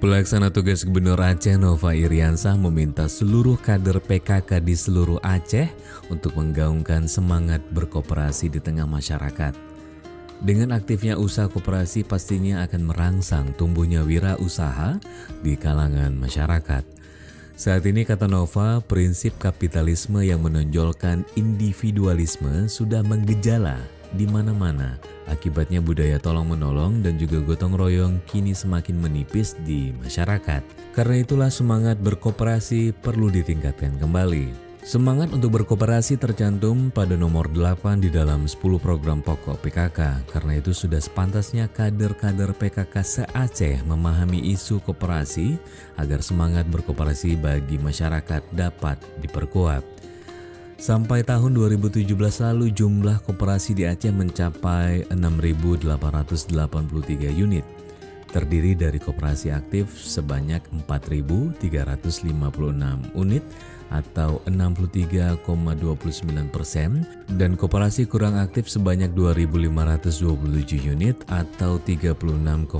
Pelaksana tugas Gubernur Aceh Nova Iriansah meminta seluruh kader PKK di seluruh Aceh untuk menggaungkan semangat berkooperasi di tengah masyarakat. Dengan aktifnya usaha koperasi pastinya akan merangsang tumbuhnya wira usaha di kalangan masyarakat. Saat ini kata Nova, prinsip kapitalisme yang menonjolkan individualisme sudah menggejala di mana-mana. Akibatnya budaya tolong-menolong dan juga gotong royong kini semakin menipis di masyarakat. Karena itulah semangat berkooperasi perlu ditingkatkan kembali. Semangat untuk berkooperasi tercantum pada nomor 8 di dalam 10 program pokok PKK. Karena itu sudah sepantasnya kader-kader PKK se-Aceh memahami isu kooperasi agar semangat berkooperasi bagi masyarakat dapat diperkuat. Sampai tahun 2017 lalu jumlah koperasi di Aceh mencapai 6.883 unit. Terdiri dari koperasi aktif sebanyak 4.356 unit atau 63,29 persen dan koperasi kurang aktif sebanyak 2.527 unit atau 36,71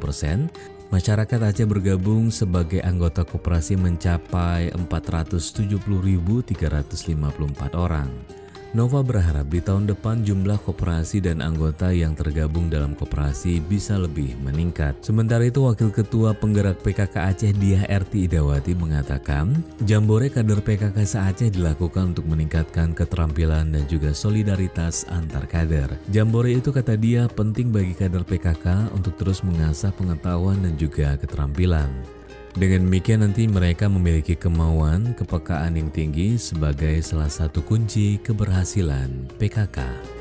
persen Masyarakat Aceh bergabung sebagai anggota koperasi mencapai 470.354 orang. Nova berharap di tahun depan jumlah koperasi dan anggota yang tergabung dalam koperasi bisa lebih meningkat. Sementara itu Wakil Ketua Penggerak PKK Aceh Diah RT Idawati mengatakan, Jambore kader PKK se-Aceh dilakukan untuk meningkatkan keterampilan dan juga solidaritas antar kader. Jambore itu kata dia penting bagi kader PKK untuk terus mengasah pengetahuan dan juga keterampilan. Dengan demikian nanti mereka memiliki kemauan kepekaan yang tinggi sebagai salah satu kunci keberhasilan PKK.